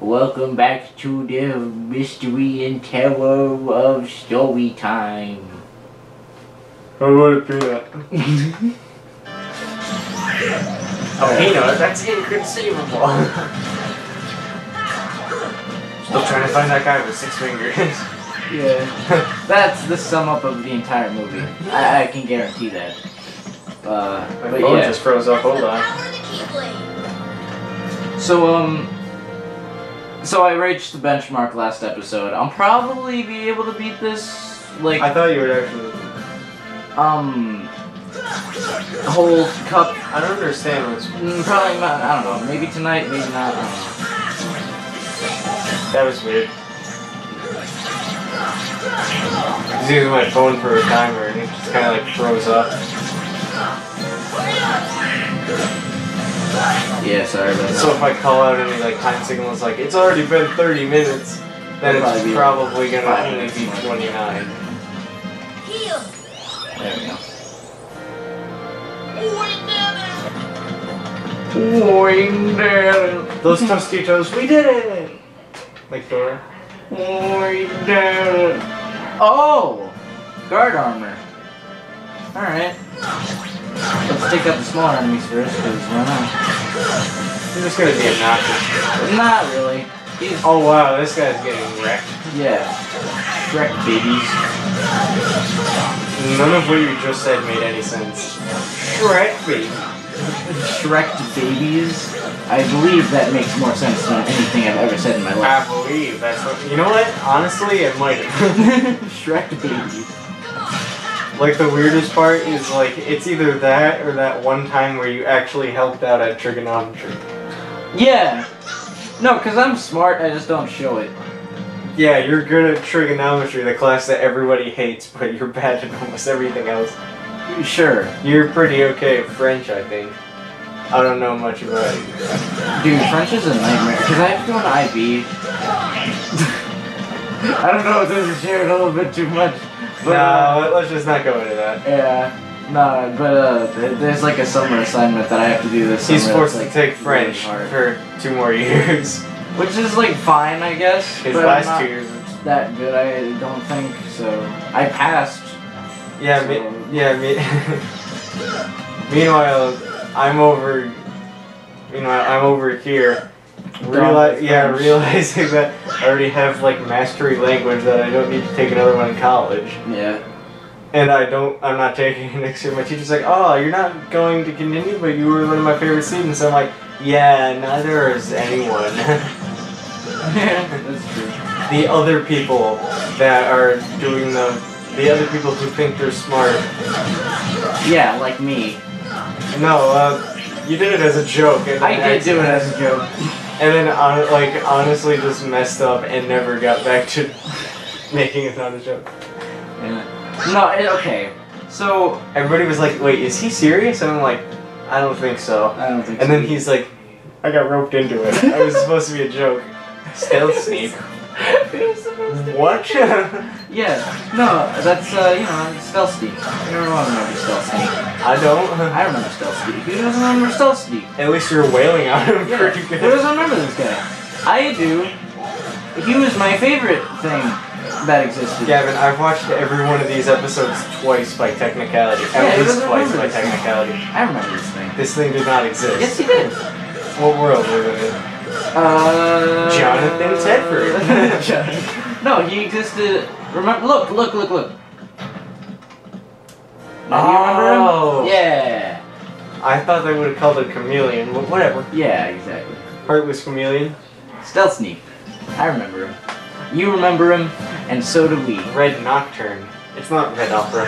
Welcome back to the mystery and terror of story time. Or would it be that? Oh, Peanut, that's inconceivable. Still trying to find that guy with six fingers. Yeah, that's the sum up of the entire movie. I, I can guarantee that. Uh, My but phone yeah. just froze up. Hold on. So um, so I reached the benchmark last episode. I'll probably be able to beat this like I thought you would actually. um whole cup. I don't understand what's. mm, Probably not. I don't know. Maybe tonight. Maybe not. I. That was weird. I was using my phone for a timer and it just kind of like froze up. Yeah, sorry about that. So if I call out any like time signals like it's already been 30 minutes, then It'll it's probably probably gonna only be more. 29. there we go. Those Tostitos, we did it! Like Dora. Oh! Guard armor. Alright. Let's take out the smaller enemies first, because why not? I'm just gonna be obnoxious. Not really. He's, Oh wow, this guy's getting wrecked. yeah. Shrek babies. None of what you just said made any sense. Shrek baby. Shrek babies. I believe that makes more sense than anything I've ever said in my life. I believe that's what. You know what? Honestly, it might have. Shrek babies. Like the weirdest part is like it's either that or that one time where you actually helped out at trigonometry. Yeah. No, because I'm smart, I just don't show it. Yeah, you're good at trigonometry, the class that everybody hates, but you're bad at almost everything else. Sure. You're pretty okay at French, I think. I don't know much about it. Dude, French is a nightmare because I have to go to IB. I don't know if this is sharing a little bit too much. But, uh, No, let's just not go into that. yeah. No, but uh, there's like a summer assignment that I have to do this summer. He's forced that's, to take French really for two more years. which is like fine, I guess. His last two years. that good, I don't think. So I passed. Yeah, So- me, yeah, me. meanwhile, I'm over. Meanwhile, I'm over here. Reali- yeah, realizing that I already have like mastery language that I don't need to take another one in college, Yeah. and I don't. I'm not taking it next year. My teacher's like, "Oh, you're not going to continue, but you were one of my favorite students." I'm like, "Yeah, neither is anyone." That's true. the other people that are doing the. The other people who think they're smart. Yeah, like me. No, uh, you did it as a joke. And I did do it as a joke. And then, hon- like, honestly, just messed up and never got back to making it not a joke. Yeah. No, it, okay. So Everybody was like, "Wait, is he serious?" And I'm like, "I don't think so." I don't think. And so. then he's like, "I got roped into it. I was supposed to be a joke." Stealth sneak. It was supposed to be- What? Yeah. No, that's uh, you know, stealth sneak. Everyone remembers stealth sneak. I don't. I remember stealth sneak. Who doesn't remember stealth sneak? At least you're wailing on him Yeah. pretty Who good. doesn't remember this guy? I do. He was my favorite thing that existed. Gavin, I've watched every one of these episodes twice by technicality. Yeah, At he least twice by technicality. I remember this thing. This thing did not exist. Yes, he did. What world was it in? Uh, Jonathan Tedford. No, he existed. Remember? Look, look, look, look. Do you remember him? Oh. Yeah. I thought they would have called it chameleon, but whatever. Yeah, exactly. Heartless chameleon. Stealth Sneak. I remember him. You remember him, and so do we. Red Nocturne. It's not Red Opera.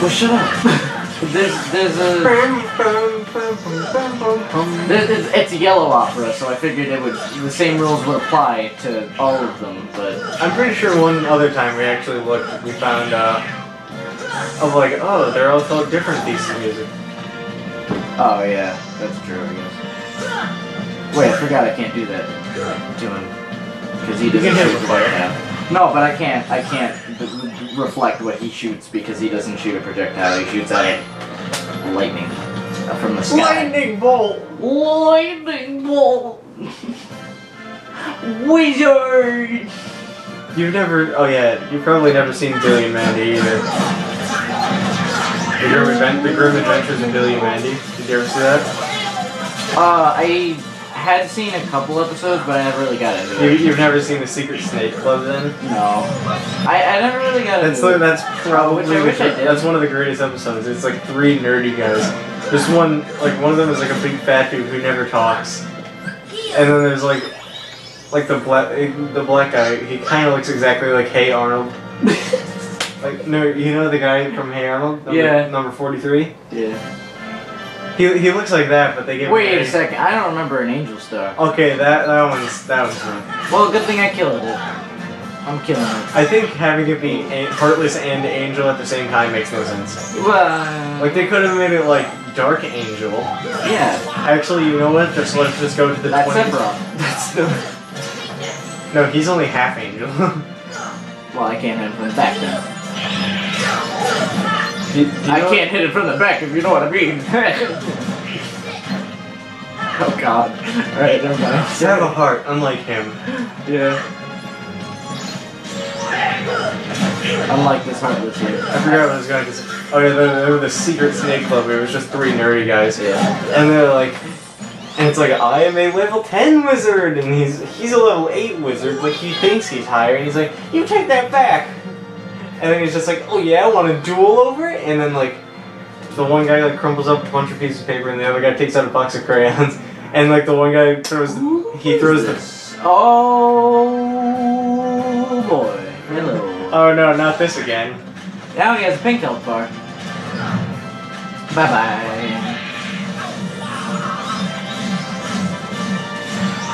Well, shut up. there's, there's a. There's, it's, it's a yellow opera, so I figured it would the same rules would apply to all of them. But I'm pretty sure one other time we actually looked, we found, uh, of like, oh, they're all called different pieces of music. oh yeah, that's true. I guess. Wait, I forgot I can't do that to him because he doesn't can hit shoot him with fire. projectile. No, but I can't. I can't reflect what he shoots because he doesn't shoot a projectile. He shoots at lightning uh, from the sky. Lightning bolt! Lightning bolt. Wizard! You've never. Oh yeah, you've probably never seen Billy and Mandy either. The Grim, Advent- the Grim Adventures of Billy and Mandy. Did you ever see that? Uh, I had seen a couple episodes, but I never really got into it. you've never seen the Secret Snake Club then? No. I, I never really got That's into the, it. that's probably Which I wish I did. that's one of the greatest episodes. It's like three nerdy guys. There's one like one of them is like a big fat dude who never talks, and then there's like like the black the black guy. He kind of looks exactly like Hey Arnold. Like no, you know the guy from Hey Arnold? Number, Yeah. Number forty three. Yeah. He, he looks like that, but they him Wait a a- second, I don't remember an Angel Star. Okay, that that one's that was wrong. Well, good thing I killed it. I'm killing it. I think having it be a- Heartless and Angel at the same time makes no sense. Well, Like they could have made it like Dark Angel. yeah, Actually, you know what? Just let's just go to the that's 20s. Sephiroth. That's the. No, he's only half angel. Well, I can't have him back then. Do- do you I can't hit it from the back if you know what I mean. oh god. Alright, never mind. You have a heart, unlike him. Yeah. Unlike this heartless here. I forgot what I was going say. Oh yeah, the, the, the secret snake club. It was just three nerdy guys, Yeah. and they're like, and it's like I am a level ten wizard, and he's he's a level eight wizard, but he thinks he's higher, and he's like, you take that back. And then he's just like, oh yeah, I want to duel over it, and then like, the one guy like crumples up a bunch of pieces of paper, and the other guy takes out a box of crayons, and like the one guy throws the, he throws the Oh boy. Hello. Oh no, not this again. Now he has a pink health bar. Bye bye.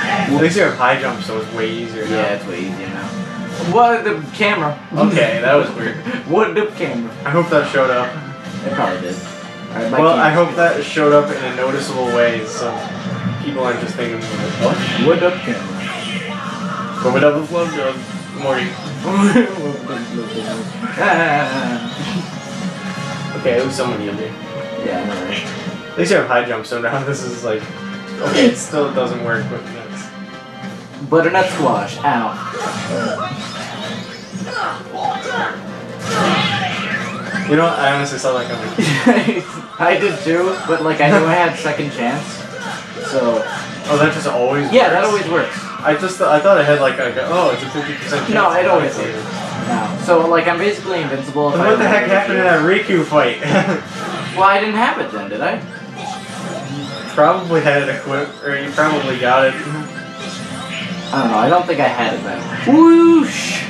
At least you have high jump, so it's way easier now. Yeah, it's way easier now. What the camera? Okay, that was weird. what the camera? I hope that showed up. It probably did. Alright, my Well, I hope that showed up in a noticeable way, so people aren't just thinking, what? What up camera? Coming up with love dog. Morty. Ah. Okay, it was someone you did. yeah, I know, right? At least you have high jump, so now this is like, okay, it still doesn't work, but that's. Butternut squash. Ow. You know? I honestly saw that coming. I did too, but like I knew I had second chance. So Oh, that just always yeah, that always works. I just, I thought I had like, a, oh, it's a 50% chance. No, it always works. Now, so like I'm basically invincible. If I What the heck happened in that Riku fight? Well, I didn't have it then, did I? probably had it equipped, or you probably got it. I don't know. I don't think I had it then. Whoosh!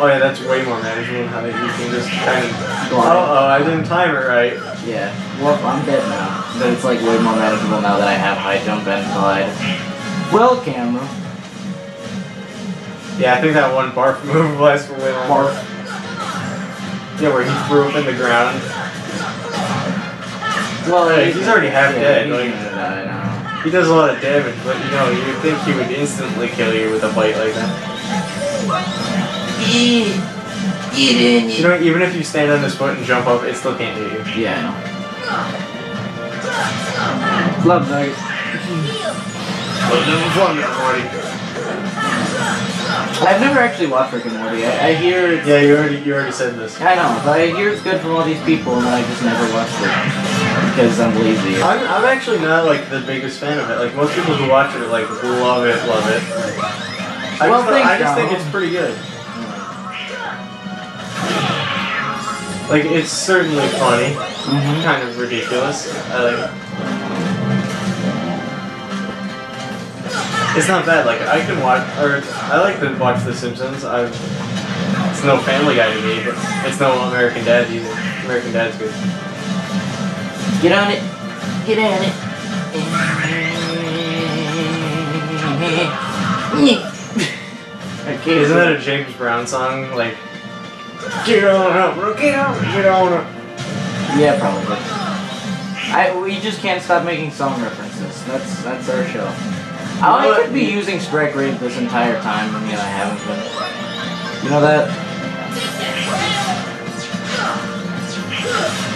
Oh yeah, that's way more manageable than how you can just kind of. Glide. Oh, oh, I didn't time it right. Yeah. Well, I'm dead now. But it's like way more manageable now that I have high jump and glide. Well, camera. Yeah, I think that one barf move lasts for way longer. Barf. Yeah, where he threw up in the ground. Well, Yeah, he's already half yeah, dead, He's like- gonna die now. He does a lot of damage, but you know, you would think he would instantly kill you with a bite like that. Eat, eat in. You know, even if you stand on his foot and jump up, it still can't hit you. Yeah, I know. Love night. I've never actually watched Rick and Morty. I, I hear it's, Yeah, you already you already said this. I know, but I hear it's good from all these people, and I just never watched it because I'm lazy. I'm, I'm actually not like the biggest fan of it. Like most people who watch it like love it, love it. I Well, just, thanks, I just think it's pretty good. Like it's certainly funny, Mhm. kind of ridiculous. I like. It's not bad. Like I can watch, or I like to watch The Simpsons. I. It's no Family Guy to me, but it's no American Dad either. American Dad's good. Get on it. Get on it. okay, Isn't that a James Brown song? Like, get on up, bro, get on, get on up. Yeah, probably. I we just can't stop making song references. That's that's our show. I know what? could be using Strike Raid this entire time, and yet I haven't been. You know that?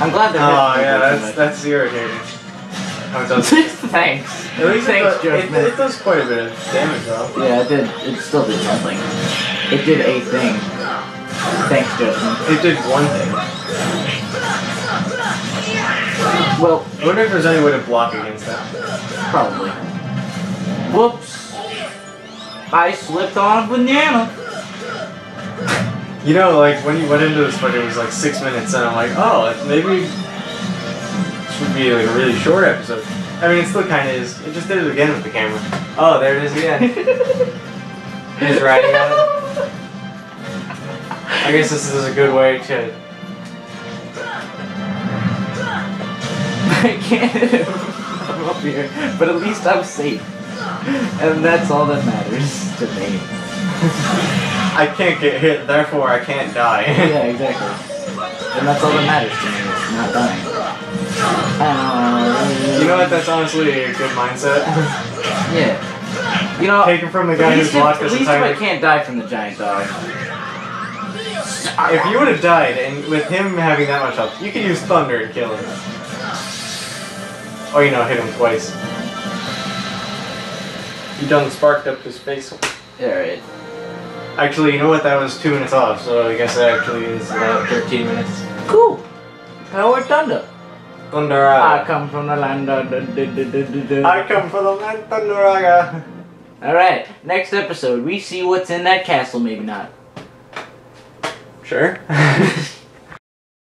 I'm glad they're Oh yeah, that's that's irritating. It does. Thanks. At least Thanks, it, does, it, Judgment. it does quite a bit of damage though. Yeah, it did. It still did something. It did a thing. Thanks, Judgment. It did one thing. Well, I wonder if there's any way to block against that. probably. Whoops. I slipped on a banana. You know, like when you went into this fight, it was like six minutes, and I'm like, oh, maybe this would be like a really short episode. I mean, it still kind of is. It just did it again with the camera. Oh, there it is again. He's riding on it. I guess this is a good way to. I can't. I'm up here, but at least I'm safe. And that's all that matters to me. I can't get hit, therefore I can't die. Yeah, exactly. And that's all that matters to me is not dying. Uh, you know what? That's honestly a good mindset. Yeah. You know, Taken from the guy least, who's if, watched at least I can't die from the giant dog. If you would have died, and with him having that much health, you could use thunder and kill him. Or you know, hit him twice. You done sparked up his face. Alright. Actually, you know what? That was two minutes off, so I guess it actually is about 13 minutes. Cool. Power Thunder. Thunder. I come from the land of the. I come from the land Thunderaga. Alright, next episode, we see what's in that castle, maybe not. Sure.